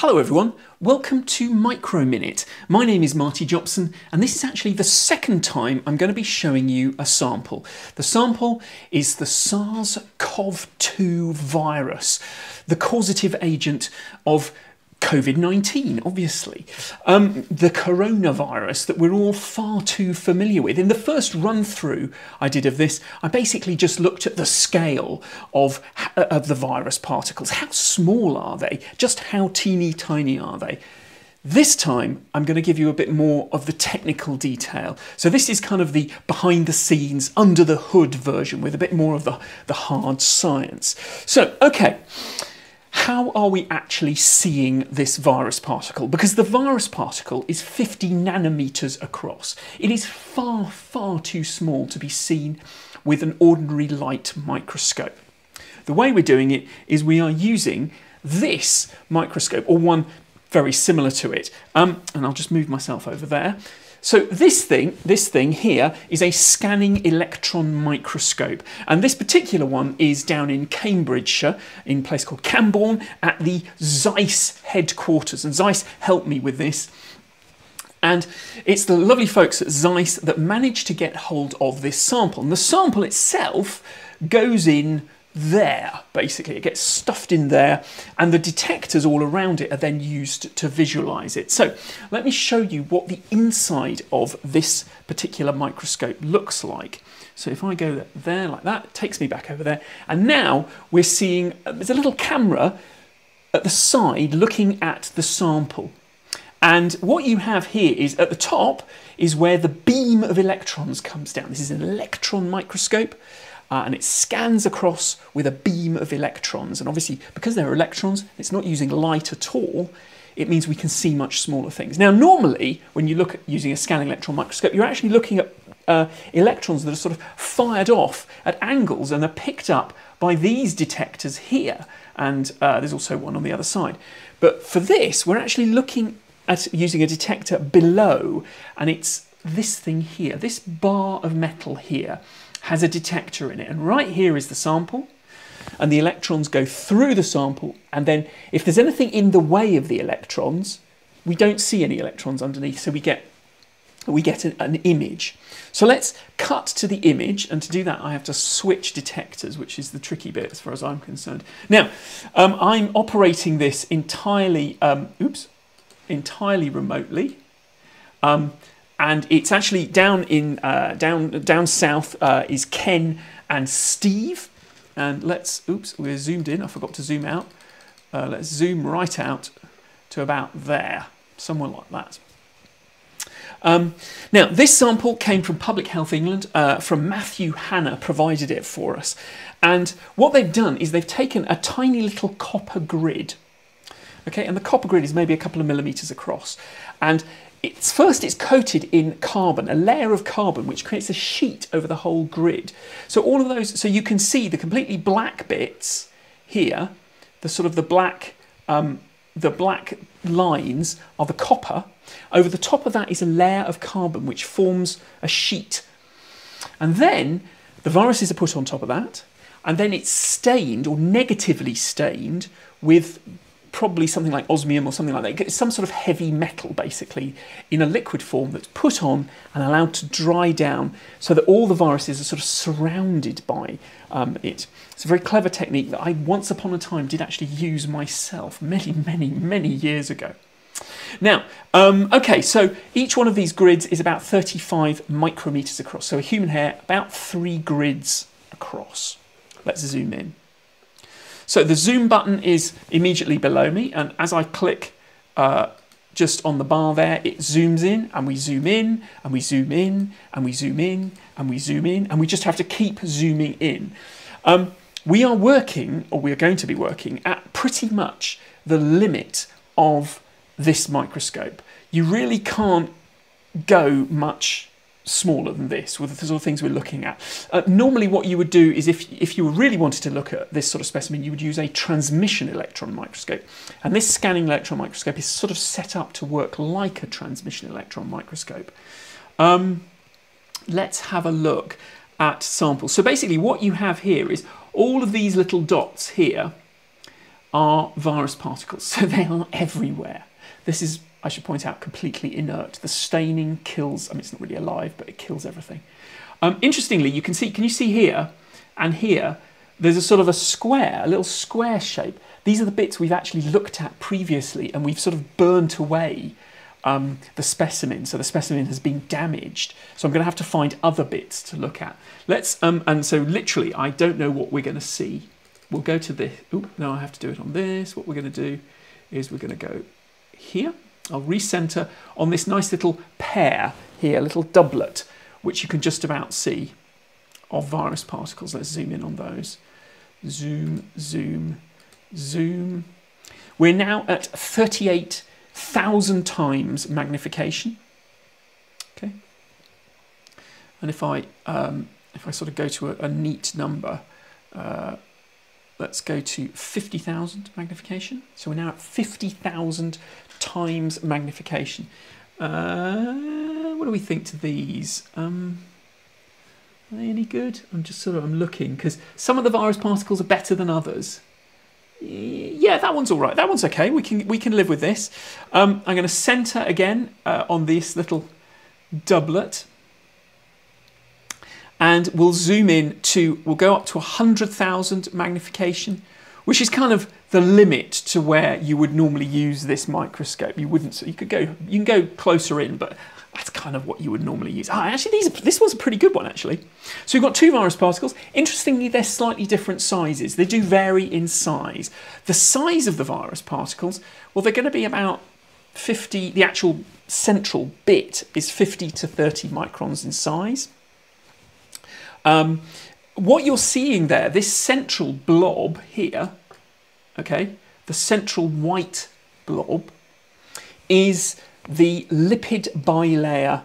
Hello everyone, welcome to Microminute. My name is Marty Jopson and this is actually the second time I'm going to be showing you a sample. The sample is the SARS-CoV-2 virus, the causative agent of COVID 19, obviously. Um, the coronavirus that we're all far too familiar with. In the first run through I did of this, I basically just looked at the scale of, of the virus particles. How small are they? Just how teeny tiny are they? This time, I'm going to give you a bit more of the technical detail. So this is kind of the behind the scenes, under the hood version with a bit more of the, the hard science. So, okay how are we actually seeing this virus particle? Because the virus particle is 50 nanometers across. It is far, far too small to be seen with an ordinary light microscope. The way we're doing it is we are using this microscope, or one very similar to it. Um, and I'll just move myself over there. So this thing, this thing here is a scanning electron microscope. And this particular one is down in Cambridgeshire, in a place called Cambourne, at the Zeiss headquarters. And Zeiss helped me with this. And it's the lovely folks at Zeiss that managed to get hold of this sample. And the sample itself goes in there, basically. It gets stuffed in there, and the detectors all around it are then used to visualize it. So let me show you what the inside of this particular microscope looks like. So if I go there like that, it takes me back over there. And now we're seeing, uh, there's a little camera at the side looking at the sample. And what you have here is at the top is where the beam of electrons comes down. This is an electron microscope uh, and it scans across with a beam of electrons. And obviously, because they're electrons, it's not using light at all. It means we can see much smaller things. Now, normally, when you look at using a scanning electron microscope, you're actually looking at uh, electrons that are sort of fired off at angles and are picked up by these detectors here. And uh, there's also one on the other side. But for this, we're actually looking at using a detector below, and it's this thing here, this bar of metal here has a detector in it. And right here is the sample. And the electrons go through the sample. And then if there's anything in the way of the electrons, we don't see any electrons underneath. So we get we get an, an, image. So let's cut to the image, and to do that I have to switch detectors, which is the tricky bit as far as I'm concerned. Now, um, I'm operating this entirely, um, oops, entirely remotely. Um, and it's actually down in uh, down down south uh, is Ken and Steve. And let's oops, we're zoomed in. I forgot to zoom out. Uh, let's zoom right out to about there, somewhere like that. Um, now, this sample came from Public Health England, uh, from Matthew Hanna, provided it for us. And what they've done is they've taken a tiny little copper grid, okay, and the copper grid is maybe a couple of millimeters across. And it's first it's coated in carbon, a layer of carbon which creates a sheet over the whole grid. So all of those, so you can see the completely black bits here, the sort of the black, um, the black lines are the copper. Over the top of that is a layer of carbon which forms a sheet. And then the viruses are put on top of that, and then it's stained or negatively stained with probably something like osmium or something like that. It's some sort of heavy metal, basically, in a liquid form that's put on and allowed to dry down so that all the viruses are sort of surrounded by um, it. It's a very clever technique that I once upon a time did actually use myself many, many, many years ago. Now, um, okay, so each one of these grids is about 35 micrometers across. So a human hair, about three grids across. Let's zoom in. So the zoom button is immediately below me, and as I click uh, just on the bar there, it zooms in, and we zoom in, and we zoom in, and we zoom in, and we zoom in, and we just have to keep zooming in. Um, we are working, or we are going to be working, at pretty much the limit of this microscope. You really can't go much smaller than this with the sort of things we're looking at. Uh, normally what you would do is if, if you really wanted to look at this sort of specimen, you would use a transmission electron microscope. And this scanning electron microscope is sort of set up to work like a transmission electron microscope. Um, let's have a look at samples. So basically what you have here is all of these little dots here are virus particles, so they are everywhere. This is, I should point out, completely inert. The staining kills, I mean, it's not really alive, but it kills everything. Um, interestingly, you can see, can you see here and here, there's a sort of a square, a little square shape. These are the bits we've actually looked at previously and we've sort of burnt away um, the specimen. So the specimen has been damaged. So I'm going to have to find other bits to look at. Let's, um, and so literally, I don't know what we're going to see. We'll go to this. Oh, no, I have to do it on this. What we're going to do is we're going to go here. I'll recenter on this nice little pair here, little doublet, which you can just about see of virus particles. Let's zoom in on those. Zoom, zoom, zoom. We're now at 38,000 times magnification. Okay. And if I, um, if I sort of go to a, a neat number, uh, let's go to 50,000 magnification. So we're now at 50,000 times magnification. Uh, what do we think to these? Um, are they any good? I'm just sort of I'm looking because some of the virus particles are better than others. Yeah, that one's all right. That one's okay. We can we can live with this. Um, I'm going to center again uh, on this little doublet, and we'll zoom in to we'll go up to hundred thousand magnification, which is kind of the limit to where you would normally use this microscope. You wouldn't. You could go. You can go closer in, but that's kind of what you would normally use. Ah, actually, these this was a pretty good one, actually. So we've got two virus particles. Interestingly, they're slightly different sizes. They do vary in size. The size of the virus particles, well, they're going to be about 50, the actual central bit is 50 to 30 microns in size. Um, what you're seeing there, this central blob here, okay, the central white blob, is the lipid bilayer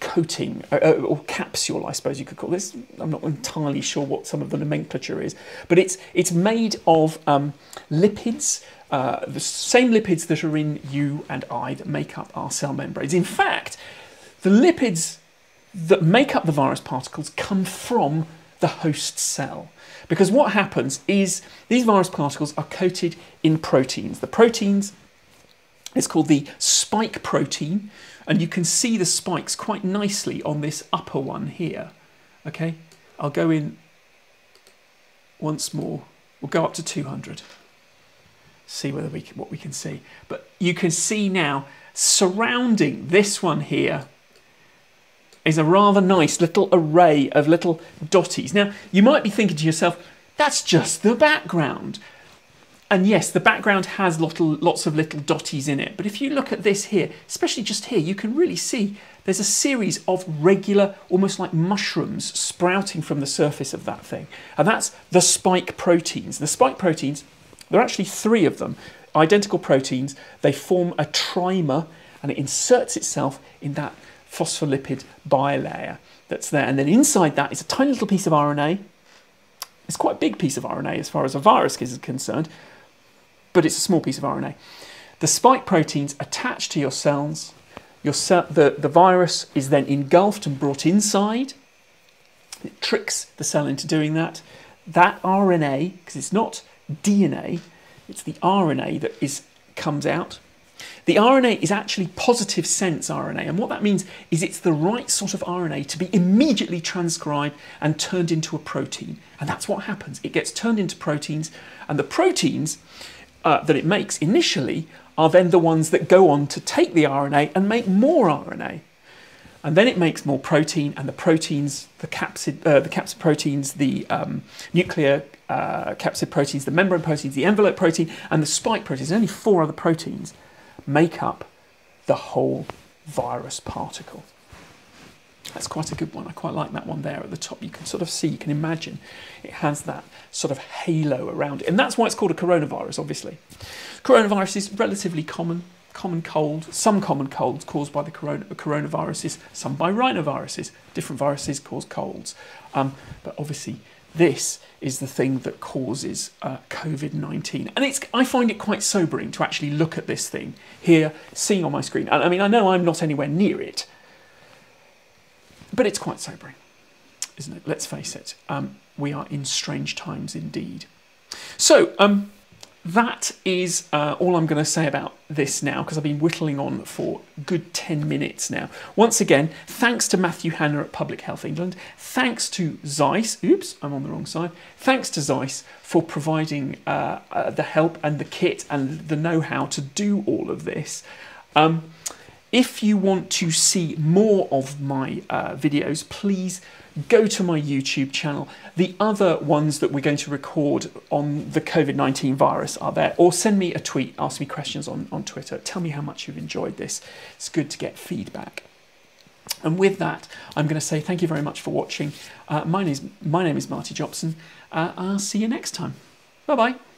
coating uh, uh, or capsule, I suppose you could call this. I'm not entirely sure what some of the nomenclature is, but it's it's made of um, lipids, uh, the same lipids that are in you and I that make up our cell membranes. In fact, the lipids that make up the virus particles come from the host cell. Because what happens is these virus particles are coated in proteins. The proteins it's called the spike protein, and you can see the spikes quite nicely on this upper one here. Okay, I'll go in once more. We'll go up to 200. See whether we can, what we can see. But you can see now surrounding this one here is a rather nice little array of little dotties. Now, you might be thinking to yourself, that's just the background. And yes, the background has lots of little dotties in it. But if you look at this here, especially just here, you can really see there's a series of regular, almost like mushrooms sprouting from the surface of that thing. And that's the spike proteins. The spike proteins, there are actually three of them, identical proteins. They form a trimer and it inserts itself in that phospholipid bilayer that's there. And then inside that is a tiny little piece of RNA. It's quite a big piece of RNA as far as a virus is concerned but it's a small piece of RNA. The spike proteins attach to your cells. Your cell, the, the virus is then engulfed and brought inside. It tricks the cell into doing that. That RNA, because it's not DNA, it's the RNA that is comes out. The RNA is actually positive sense RNA, and what that means is it's the right sort of RNA to be immediately transcribed and turned into a protein. And that's what happens. It gets turned into proteins, and the proteins uh, that it makes initially are then the ones that go on to take the RNA and make more RNA. And then it makes more protein, and the proteins, the capsid, uh, the capsid proteins, the um, nuclear uh, capsid proteins, the membrane proteins, the envelope protein, and the spike proteins, only four other proteins, make up the whole virus particle. That's quite a good one. I quite like that one there at the top. You can sort of see, you can imagine it has that sort of halo around it. And that's why it's called a coronavirus, obviously. Coronavirus is relatively common, common cold, some common colds caused by the corona, coronaviruses, some by rhinoviruses. Different viruses cause colds. Um, but obviously, this is the thing that causes uh, COVID 19. And it's, I find it quite sobering to actually look at this thing here, seeing on my screen. I mean, I know I'm not anywhere near it, but it's quite sobering, isn't it? Let's face it. Um, we are in strange times indeed. So, um, that is uh, all I'm going to say about this now because I've been whittling on for good 10 minutes now. Once again, thanks to Matthew Hanna at Public Health England. Thanks to Zeiss. Oops, I'm on the wrong side. Thanks to Zeiss for providing uh, uh, the help and the kit and the know how to do all of this. Um, if you want to see more of my uh, videos, please go to my YouTube channel. The other ones that we're going to record on the COVID 19 virus are there, or send me a tweet, ask me questions on, on Twitter. Tell me how much you've enjoyed this. It's good to get feedback. And with that, I'm going to say thank you very much for watching. Uh, my, name is, my name is Marty Jopson. Uh, I'll see you next time. Bye bye.